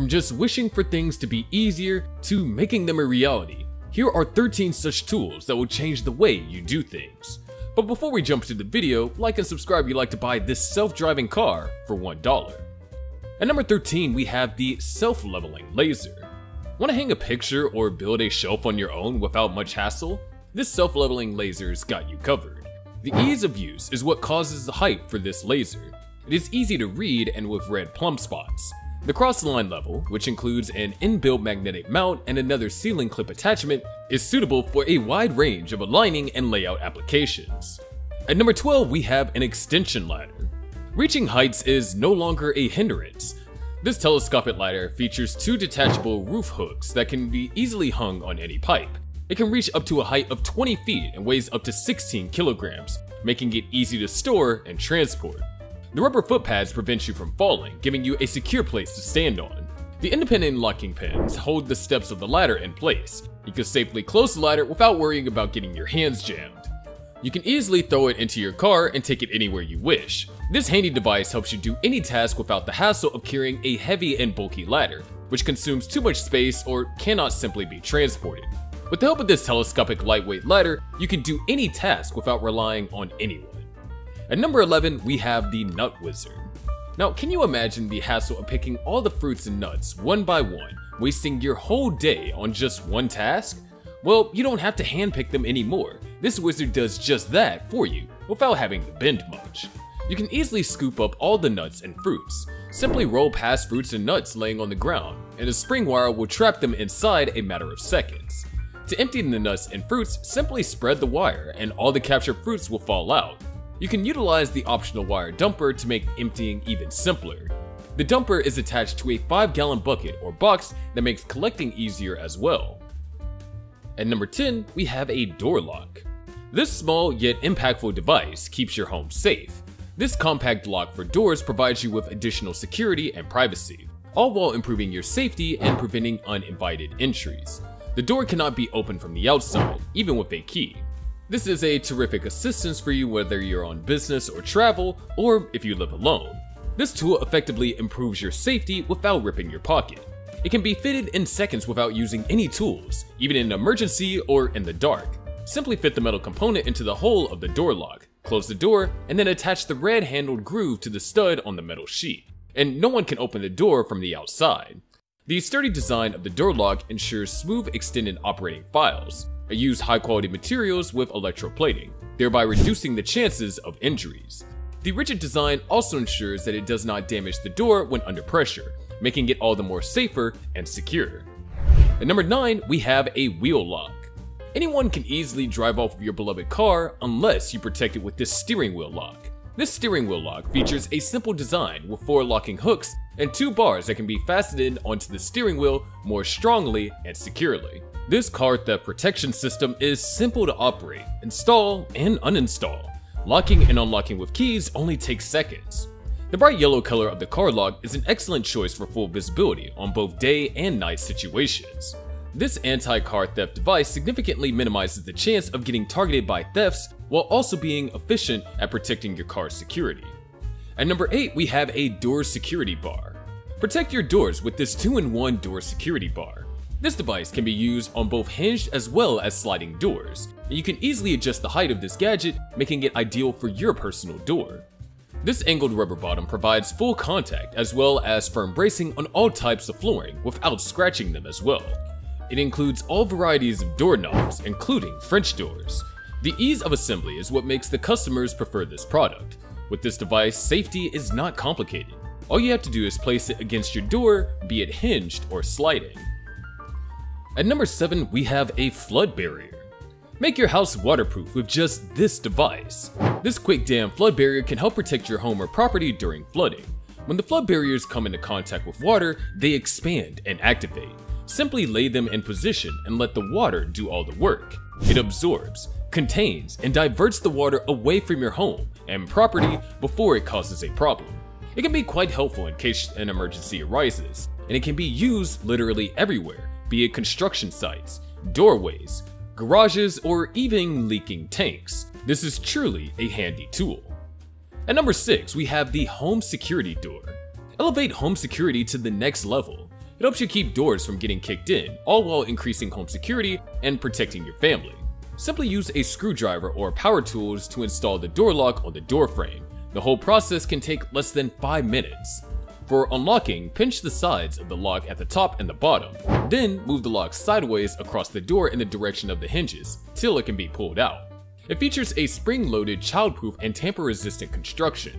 From just wishing for things to be easier to making them a reality, here are 13 such tools that will change the way you do things. But before we jump to the video, like and subscribe if you'd like to buy this self-driving car for $1. At number 13, we have the self-leveling laser. Want to hang a picture or build a shelf on your own without much hassle? This self-leveling laser's got you covered. The ease of use is what causes the hype for this laser. It is easy to read and with red plumb spots. The cross-line level, which includes an inbuilt magnetic mount and another ceiling clip attachment, is suitable for a wide range of aligning and layout applications. At number 12, we have an extension ladder. Reaching heights is no longer a hindrance. This telescopic ladder features two detachable roof hooks that can be easily hung on any pipe. It can reach up to a height of 20 feet and weighs up to 16 kilograms, making it easy to store and transport. The rubber foot pads prevent you from falling, giving you a secure place to stand on. The independent locking pins hold the steps of the ladder in place. You can safely close the ladder without worrying about getting your hands jammed. You can easily throw it into your car and take it anywhere you wish. This handy device helps you do any task without the hassle of carrying a heavy and bulky ladder, which consumes too much space or cannot simply be transported. With the help of this telescopic lightweight ladder, you can do any task without relying on anyone. At number 11, we have the Nut Wizard. Now, can you imagine the hassle of picking all the fruits and nuts one by one, wasting your whole day on just one task? Well, you don't have to handpick them anymore. This wizard does just that for you, without having to bend much. You can easily scoop up all the nuts and fruits. Simply roll past fruits and nuts laying on the ground, and a spring wire will trap them inside a matter of seconds. To empty the nuts and fruits, simply spread the wire and all the captured fruits will fall out. You can utilize the optional wire dumper to make emptying even simpler. The dumper is attached to a 5 gallon bucket or box that makes collecting easier as well. At number 10, we have a door lock. This small yet impactful device keeps your home safe. This compact lock for doors provides you with additional security and privacy, all while improving your safety and preventing uninvited entries. The door cannot be opened from the outside, even with a key. This is a terrific assistance for you whether you're on business or travel, or if you live alone. This tool effectively improves your safety without ripping your pocket. It can be fitted in seconds without using any tools, even in an emergency or in the dark. Simply fit the metal component into the hole of the door lock, close the door, and then attach the red handled groove to the stud on the metal sheet. And no one can open the door from the outside. The sturdy design of the door lock ensures smooth extended operating files, use high quality materials with electroplating, thereby reducing the chances of injuries. The rigid design also ensures that it does not damage the door when under pressure, making it all the more safer and secure. At number 9, we have a wheel lock. Anyone can easily drive off of your beloved car unless you protect it with this steering wheel lock. This steering wheel lock features a simple design with four locking hooks and two bars that can be fastened onto the steering wheel more strongly and securely. This car theft protection system is simple to operate, install, and uninstall. Locking and unlocking with keys only takes seconds. The bright yellow color of the car lock is an excellent choice for full visibility on both day and night situations. This anti-car theft device significantly minimizes the chance of getting targeted by thefts while also being efficient at protecting your car's security. At number 8, we have a door security bar. Protect your doors with this 2-in-1 door security bar. This device can be used on both hinged as well as sliding doors, and you can easily adjust the height of this gadget, making it ideal for your personal door. This angled rubber bottom provides full contact as well as firm bracing on all types of flooring without scratching them as well. It includes all varieties of doorknobs, including French doors. The ease of assembly is what makes the customers prefer this product. With this device, safety is not complicated. All you have to do is place it against your door, be it hinged or sliding. At number 7, we have a flood barrier. Make your house waterproof with just this device. This quick dam flood barrier can help protect your home or property during flooding. When the flood barriers come into contact with water, they expand and activate. Simply lay them in position and let the water do all the work. It absorbs, contains, and diverts the water away from your home and property before it causes a problem. It can be quite helpful in case an emergency arises, and it can be used literally everywhere, be it construction sites, doorways, garages, or even leaking tanks. This is truly a handy tool. At number 6, we have the Home Security Door. Elevate home security to the next level. It helps you keep doors from getting kicked in, all while increasing home security and protecting your family. Simply use a screwdriver or power tools to install the door lock on the door frame. The whole process can take less than 5 minutes. For unlocking, pinch the sides of the lock at the top and the bottom. Then move the lock sideways across the door in the direction of the hinges, till it can be pulled out. It features a spring-loaded, childproof, and tamper-resistant construction.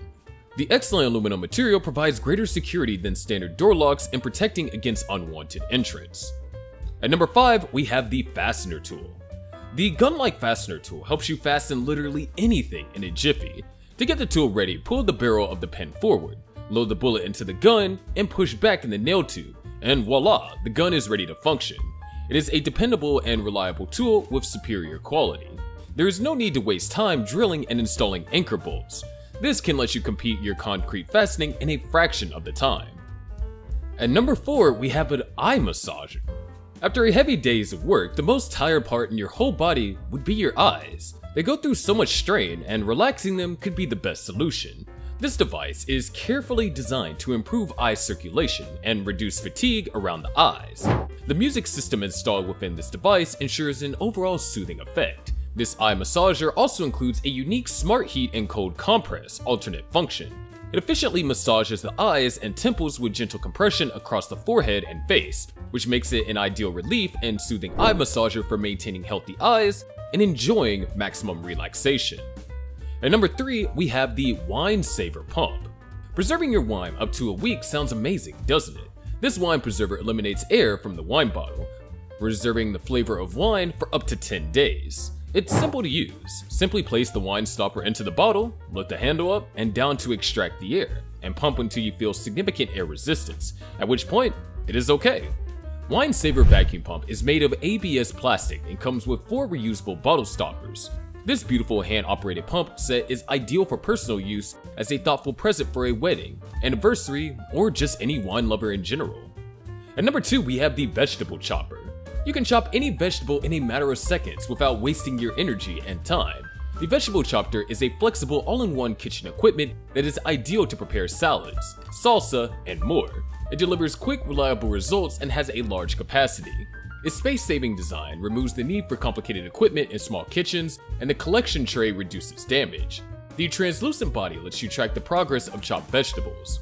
The excellent aluminum material provides greater security than standard door locks in protecting against unwanted entrance. At number 5, we have the Fastener Tool. The gun-like fastener tool helps you fasten literally anything in a jiffy. To get the tool ready, pull the barrel of the pen forward, load the bullet into the gun, and push back in the nail tube, and voila, the gun is ready to function. It is a dependable and reliable tool with superior quality. There is no need to waste time drilling and installing anchor bolts. This can let you complete your concrete fastening in a fraction of the time. At number 4, we have an eye massager. After a heavy days of work, the most tired part in your whole body would be your eyes. They go through so much strain, and relaxing them could be the best solution. This device is carefully designed to improve eye circulation and reduce fatigue around the eyes. The music system installed within this device ensures an overall soothing effect, this eye massager also includes a unique smart heat and cold compress alternate function. It efficiently massages the eyes and temples with gentle compression across the forehead and face, which makes it an ideal relief and soothing eye massager for maintaining healthy eyes and enjoying maximum relaxation. At number 3, we have the Wine Saver Pump. Preserving your wine up to a week sounds amazing, doesn't it? This wine preserver eliminates air from the wine bottle, preserving the flavor of wine for up to 10 days. It's simple to use. Simply place the wine stopper into the bottle, lift the handle up and down to extract the air, and pump until you feel significant air resistance, at which point, it is okay. Wine Saver Vacuum Pump is made of ABS plastic and comes with four reusable bottle stoppers. This beautiful hand-operated pump set is ideal for personal use as a thoughtful present for a wedding, anniversary, or just any wine lover in general. At number 2 we have the Vegetable Chopper. You can chop any vegetable in a matter of seconds without wasting your energy and time. The vegetable chopper is a flexible all-in-one kitchen equipment that is ideal to prepare salads, salsa, and more. It delivers quick, reliable results and has a large capacity. Its space-saving design removes the need for complicated equipment in small kitchens, and the collection tray reduces damage. The translucent body lets you track the progress of chopped vegetables.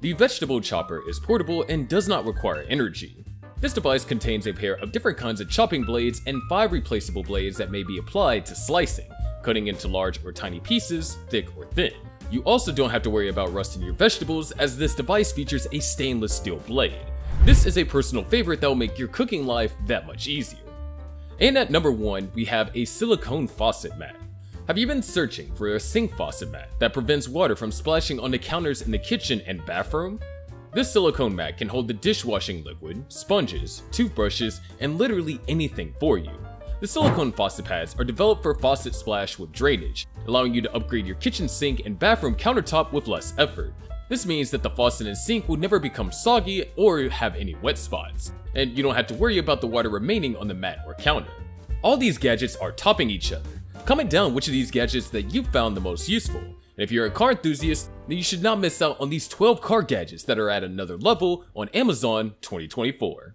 The vegetable chopper is portable and does not require energy. This device contains a pair of different kinds of chopping blades and 5 replaceable blades that may be applied to slicing, cutting into large or tiny pieces, thick or thin. You also don't have to worry about rusting your vegetables as this device features a stainless steel blade. This is a personal favorite that will make your cooking life that much easier. And at number 1, we have a silicone faucet mat. Have you been searching for a sink faucet mat that prevents water from splashing on the counters in the kitchen and bathroom? This silicone mat can hold the dishwashing liquid, sponges, toothbrushes, and literally anything for you. The silicone faucet pads are developed for faucet splash with drainage, allowing you to upgrade your kitchen sink and bathroom countertop with less effort. This means that the faucet and sink will never become soggy or have any wet spots, and you don't have to worry about the water remaining on the mat or counter. All these gadgets are topping each other. Comment down which of these gadgets that you found the most useful, and if you're a car enthusiast, then you should not miss out on these 12 car gadgets that are at another level on Amazon 2024.